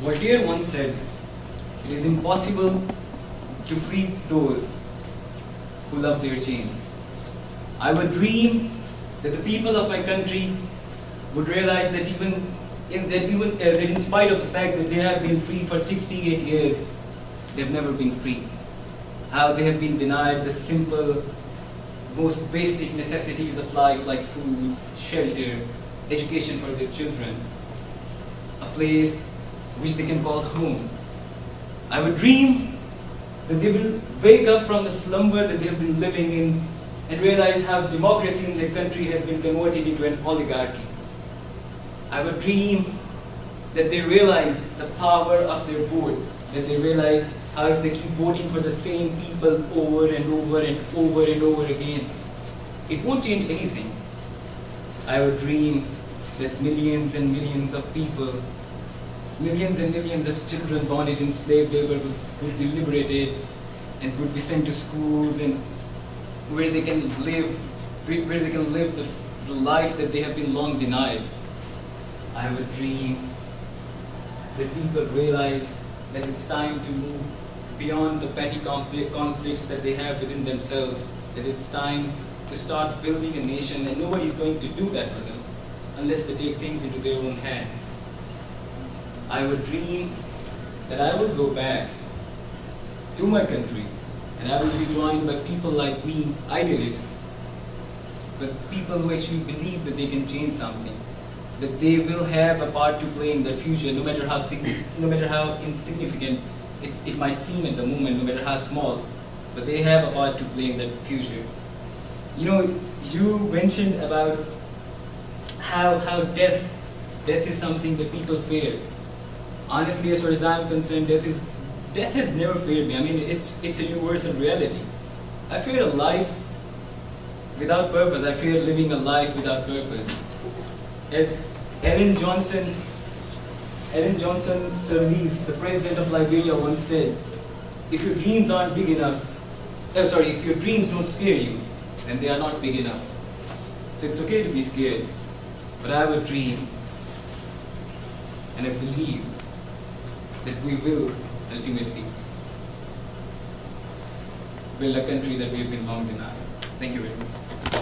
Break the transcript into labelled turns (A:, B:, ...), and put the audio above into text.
A: Voltaire once said, it is impossible to free those who love their chains. I would dream that the people of my country would realize that even in, that even uh, that in spite of the fact that they have been free for 68 years, they've never been free. How they have been denied the simple, most basic necessities of life like food, shelter, education for their children, a place which they can call home. I would dream that they will wake up from the slumber that they have been living in and realize how democracy in their country has been converted into an oligarchy. I would dream that they realize the power of their vote, that they realize how if they keep voting for the same people over and over and over and over again, it won't change anything. I would dream that millions and millions of people, millions and millions of children born in slave labor would, would be liberated and would be sent to schools and where they can live, where they can live the, the life that they have been long denied. I would dream that people realize that it's time to move beyond the petty conflict, conflicts that they have within themselves, that it's time to start building a nation and nobody's going to do that for them unless they take things into their own hand. I would dream that I would go back to my country and I would be joined by people like me, idealists, but people who actually believe that they can change something, that they will have a part to play in their future, no matter how, no matter how insignificant it, it might seem at the moment, no matter how small, but they have a part to play in that future. You know, you mentioned about how, how death, death is something that people fear. Honestly, as far as I'm concerned, death is, death has never feared me. I mean, it's, it's a universal reality. I fear a life without purpose. I fear living a life without purpose. As Ellen Johnson, Ellen Johnson Sirleaf, the president of Liberia, once said, if your dreams aren't big enough, oh, sorry, if your dreams don't scare you, then they are not big enough. So it's okay to be scared, but I have a dream, and I believe that we will ultimately build a country that we have been long denied. Thank you very much.